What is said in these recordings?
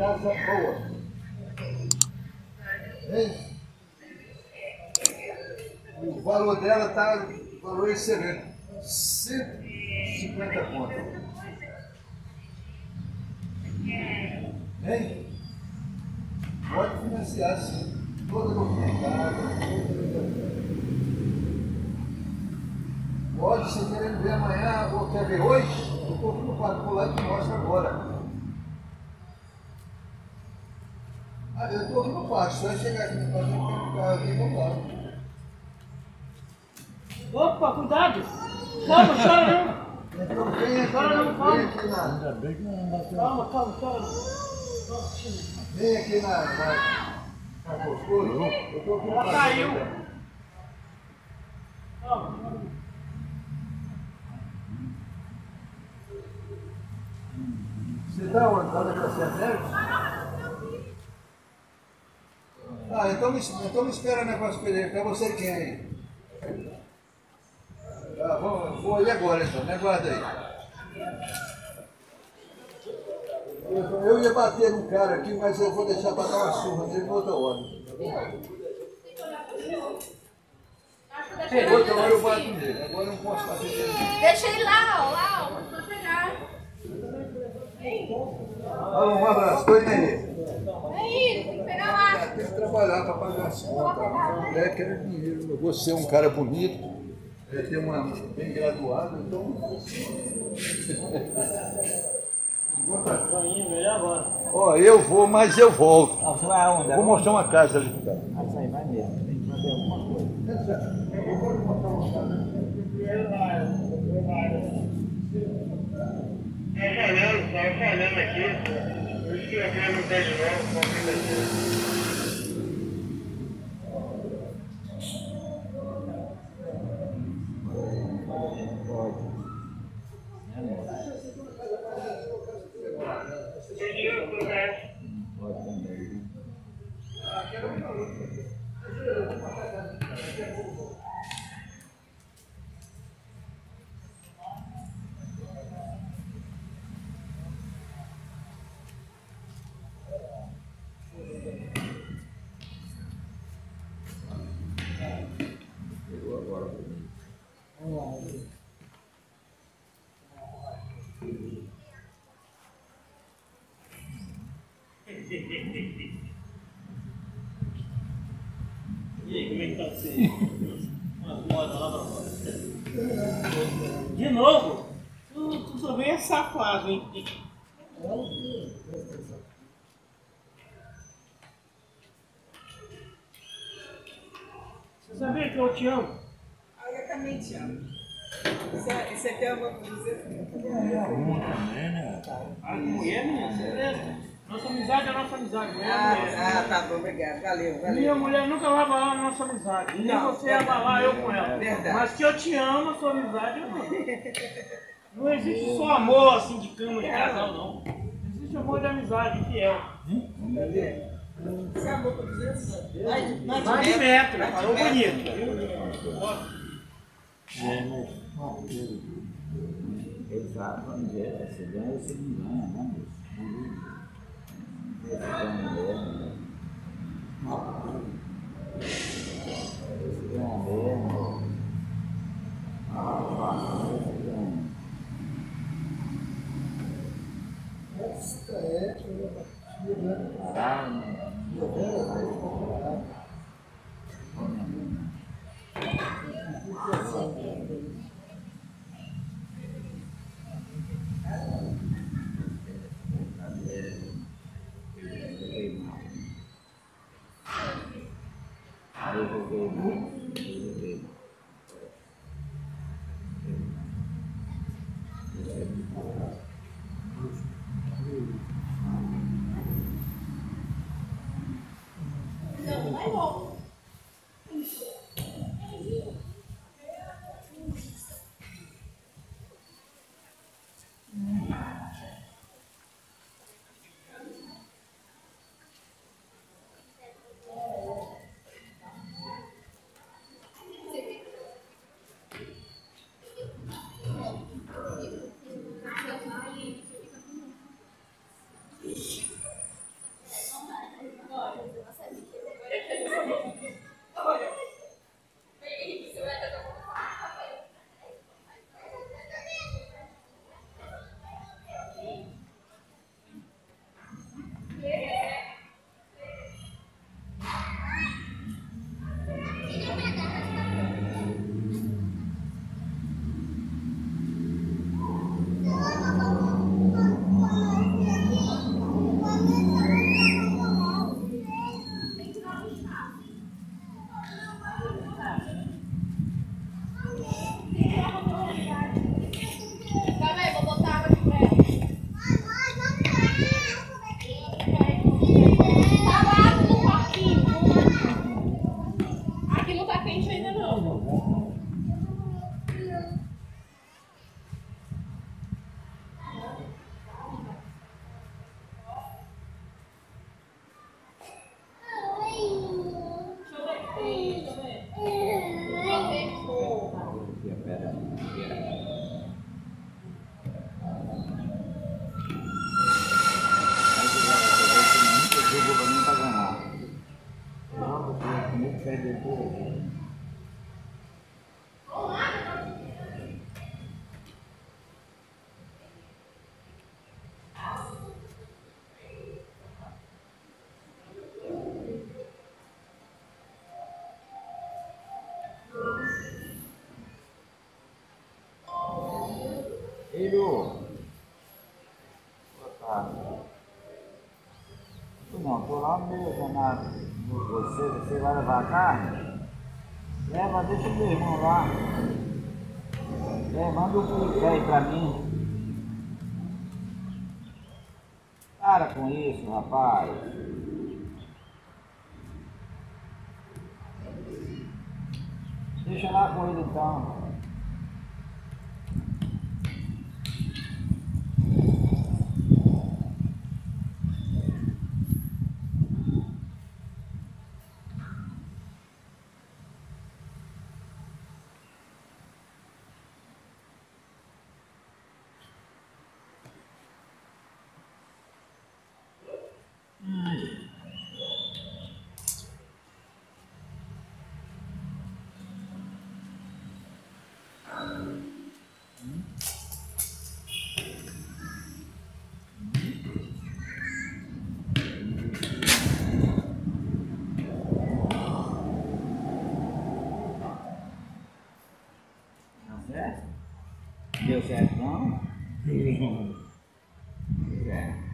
casa boa. O valor dela está valor excelente. 150 conto. Hein? Pode financiar sim. Toda documentada, Pode, se querendo ver amanhã ou quer ver hoje, eu estou quadro por lá e te agora. Ah, eu estou aqui no quarto, só chegar aqui no quarto, eu tenho carro aqui e voltar. Opa, cuidado! Calma, chora não! Então Chora não, calma. vem aqui na, Calma, calma, chora não. vem aqui na, na. Eu estou aqui no Ela quarto. caiu. Calma, não. Você está onde? Está na Neves? Ah, então me, então me espera o negócio. Para você quem aí? Ah, vou, vou aí agora então, me aguarda aí. Eu, eu ia bater no cara aqui, mas eu vou deixar para dar uma surra nele outra hora. Outra hora eu bato nele, agora eu não posso bater nele. Deixa ele lá, ó, lá, ó, pra pegar. Alô, um abraço, tô indo aí. Aí, tem que pegar lá. Ah, Tem que trabalhar para pagar as contas. A mulher quer dinheiro. Eu vou ser um cara bonito, é, ter uma bem graduado, então. Ó, eu vou, mas eu volto. Ah, você vai aonde? Vou mostrar uma casa ali. Ah, isso aí, vai mesmo. Tem que fazer alguma coisa. Tá falhando, tava falhando aqui. Eu escrevi no pé de novo, confirma aqui. E aí, como é que tá você? Umas modas lá pra fora. De novo? Tu, tu também é safado, hein? Você sabia que eu te amo? Ah, eu também te amo. Isso, é- isso aqui eu vou dizer. Um também, né? A mulher, minha, beleza? Nossa amizade é nossa amizade, mulher é Ah, mulher. ah, tá bom, obrigado. Valeu, Minha valeu. mulher nunca vai abalar a nossa amizade. Nem Não, você verdade. abalar eu com ela. Verdade. Mas que eu te amo, a sua amizade eu não. Não existe só amor assim de cama de casal, não. Existe amor de amizade, fiel. Você é amor por Deus? Vai, vai Mais de metro, falou de bonito. É, mas. ó, Ele sabe, vamos dizer, você ganha ou você não ganha, né, moço? Ganha mesmo. Ganha mesmo. Esta é Ah, né? Joguei 보고 Lá no meu na, você, você vai levar a carne? Leva, deixa o meu irmão lá. É, manda o um aí pra mim. Para com isso, rapaz. Deixa lá com ele então. Tá certo? Deu certo não? Deu certo.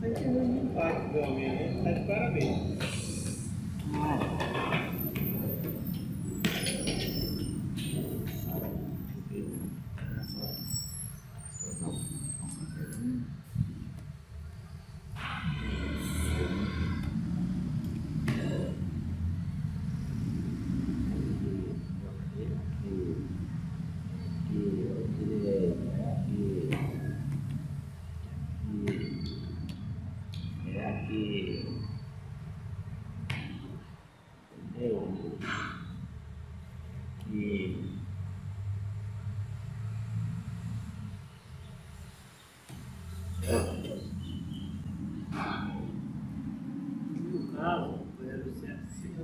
Você tá entendendo muito rápido, meu amigo. Tá de parabéns. É aqui. Entendeu? E. No caso, deve ser assim.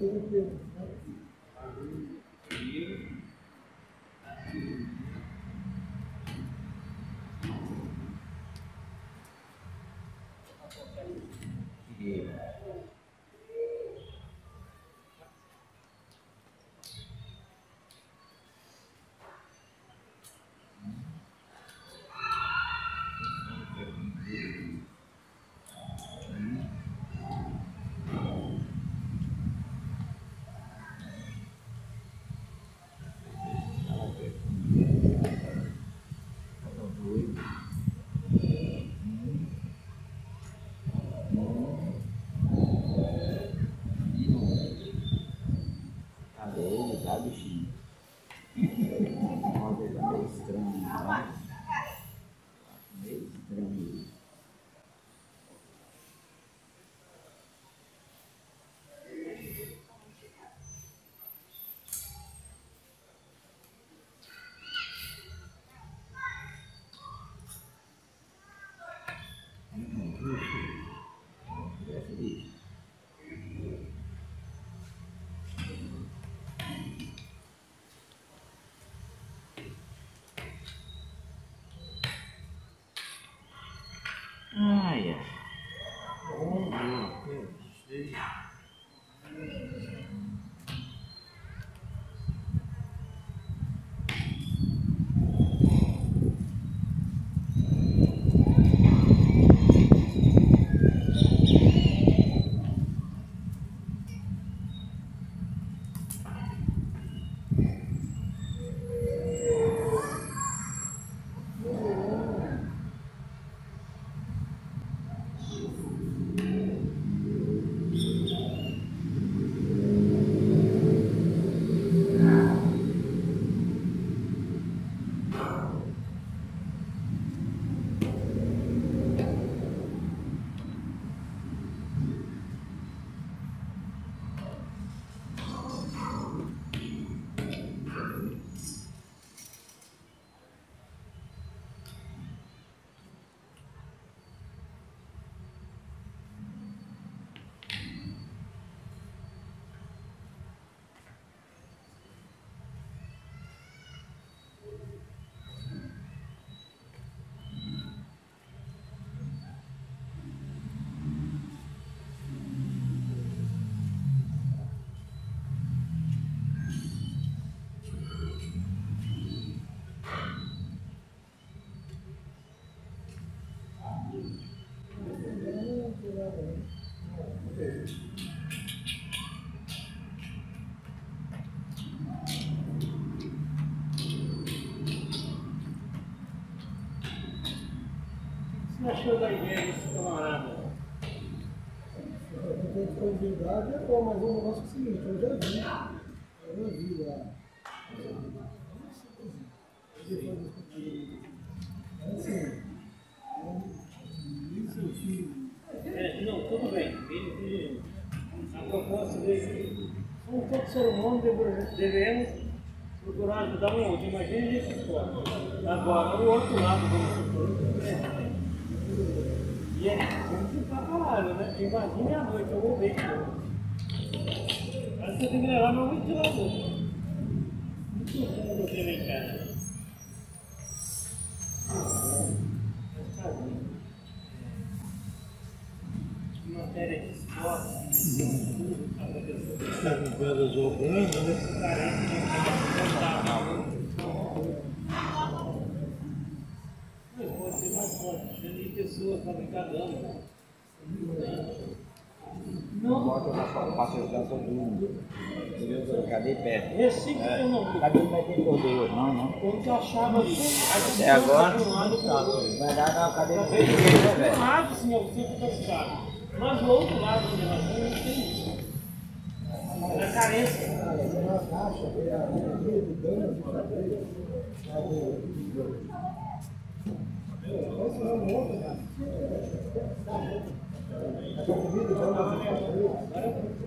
E achou da ideia desse camarada? Tem disponibilidade, é bom, mas o negócio é o seguinte, eu já vi. Eu já vi lá. É assim, isso eu fiz. É, não, tudo bem. Ele, a proposta dele, como todo ser humano, deve- devemos procurar ajudar um outro. Imagine isso história. Agora, o outro lado do futuro. E é muito né? Imagine a noite, eu vou ver. Acho que eu tenho que levar meu ventilador. Muito fundo aqui lá em casa. Matéria de esporte. Está com pedras jogando, né? Mas pode ser mais forte, tem ficar dando. Não, Bota na sua pasta de gasolina. Entendeu? Cadê perto? esse que eu não. Cadê o que cordeiro? Não, não. Quando eu achava isso, Até agora, vai dar na cadeia do Um lado eu sempre fica ficado. Mas do outro lado do negócio não tem isso. É carência. Na caixa, a o dano, de xadrez, a do-